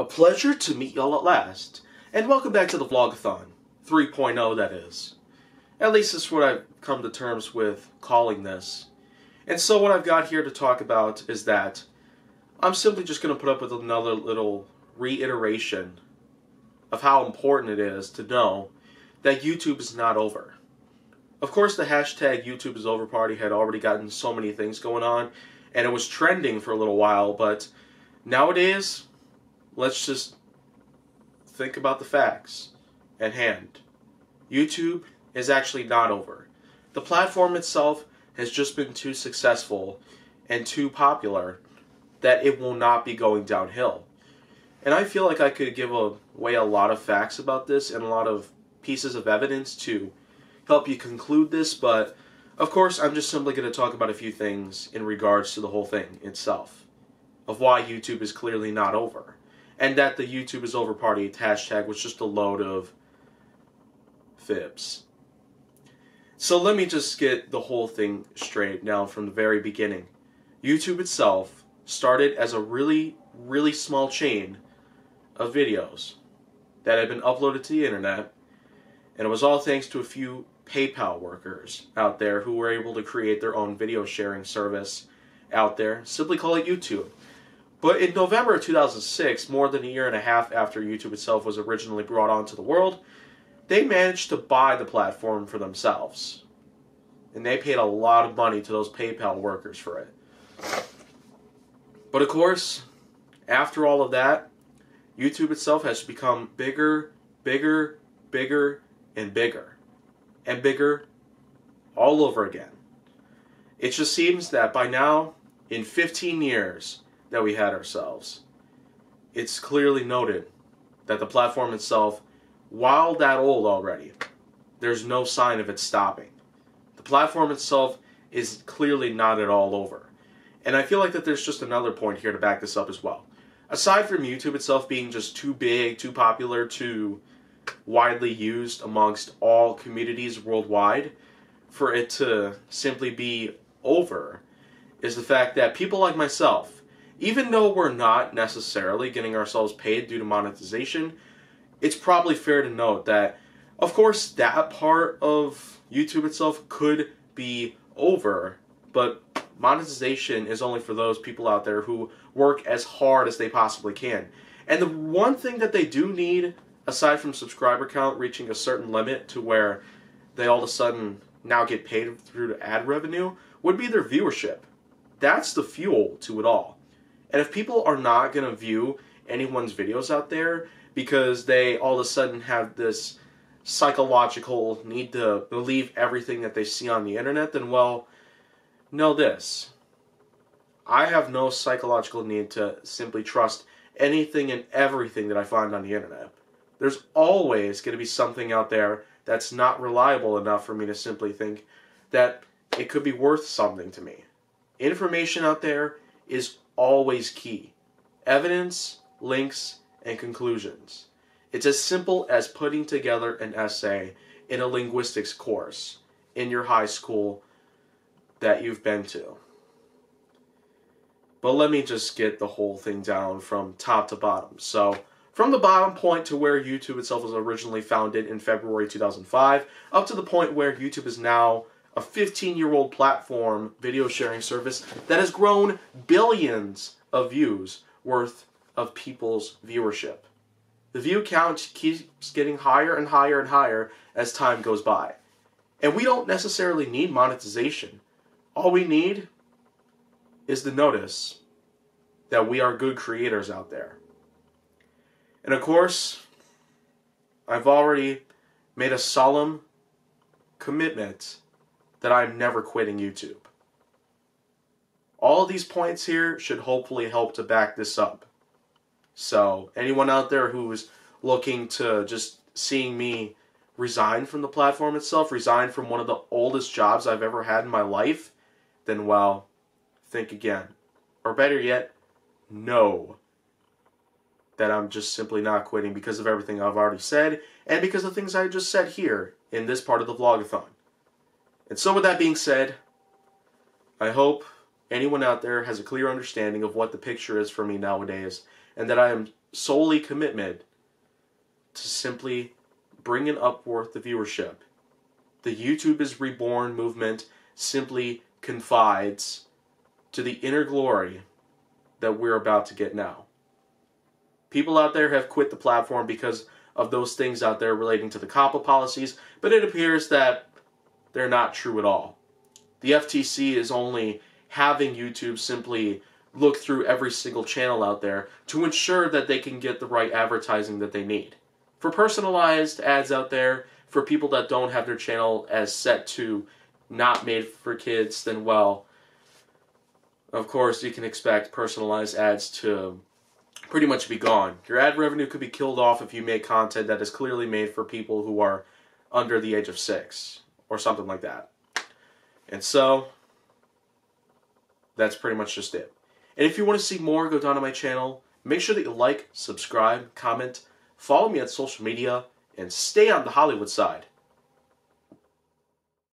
A pleasure to meet y'all at last, and welcome back to the Vlogathon 3.0, that is. At least that's what I've come to terms with calling this. And so, what I've got here to talk about is that I'm simply just going to put up with another little reiteration of how important it is to know that YouTube is not over. Of course, the hashtag YouTube is over party had already gotten so many things going on, and it was trending for a little while, but nowadays, let's just think about the facts at hand. YouTube is actually not over. The platform itself has just been too successful and too popular that it will not be going downhill. And I feel like I could give away a lot of facts about this and a lot of pieces of evidence to help you conclude this, but of course, I'm just simply going to talk about a few things in regards to the whole thing itself of why YouTube is clearly not over. And that the YouTube is over party hashtag was just a load of fibs. So let me just get the whole thing straight now from the very beginning. YouTube itself started as a really, really small chain of videos that had been uploaded to the internet, and it was all thanks to a few PayPal workers out there who were able to create their own video sharing service out there. Simply call it YouTube. But in November of 2006, more than a year and a half after YouTube itself was originally brought onto the world, they managed to buy the platform for themselves. And they paid a lot of money to those PayPal workers for it. But of course, after all of that, YouTube itself has become bigger, bigger, bigger, and bigger. And bigger all over again. It just seems that by now, in 15 years that we had ourselves, it's clearly noted that the platform itself, while that old already, there's no sign of it stopping. The platform itself is clearly not at all over. And I feel like that there's just another point here to back this up as well aside from YouTube itself being just too big, too popular, too widely used amongst all communities worldwide, for it to simply be over, is the fact that people like myself, even though we're not necessarily getting ourselves paid due to monetization, it's probably fair to note that, of course, that part of YouTube itself could be over, but monetization is only for those people out there who work as hard as they possibly can. And the one thing that they do need, aside from subscriber count reaching a certain limit to where they all of a sudden now get paid through ad revenue, would be their viewership. That's the fuel to it all. And if people are not going to view anyone's videos out there because they all of a sudden have this psychological need to believe everything that they see on the internet, then well, know this. I have no psychological need to simply trust anything and everything that I find on the internet. There's always going to be something out there that's not reliable enough for me to simply think that it could be worth something to me. Information out there is always key. Evidence, links, and conclusions. It's as simple as putting together an essay in a linguistics course in your high school that you've been to. But let me just get the whole thing down from top to bottom. So, from the bottom point to where YouTube itself was originally founded in February 2005, up to the point where YouTube is now a 15 year old platform video sharing service that has grown billions of views worth of people's viewership. The view count keeps getting higher and higher and higher as time goes by. And we don't necessarily need monetization. All we need is the notice that we are good creators out there. And of course, I've already made a solemn commitment that I'm never quitting YouTube. All these points here should hopefully help to back this up. So, anyone out there who's looking to just seeing me resign from the platform itself, resign from one of the oldest jobs I've ever had in my life, then well, think again. Or better yet, know that I'm just simply not quitting because of everything I've already said and because of things I just said here in this part of the vlogathon. And so with that being said, I hope anyone out there has a clear understanding of what the picture is for me nowadays and that I am solely committed to simply bringing upward the viewership. The YouTube is Reborn movement simply confides to the inner glory that we're about to get now. People out there have quit the platform because of those things out there relating to the COPPA policies, but it appears that they're not true at all. The FTC is only having YouTube simply look through every single channel out there to ensure that they can get the right advertising that they need. For personalized ads out there, for people that don't have their channel as set to not made for kids, then well, of course you can expect personalized ads to pretty much be gone. Your ad revenue could be killed off if you make content that is clearly made for people who are under the age of six or something like that. And so, that's pretty much just it. And if you want to see more, go down to my channel. Make sure that you like, subscribe, comment, follow me on social media, and stay on the Hollywood side.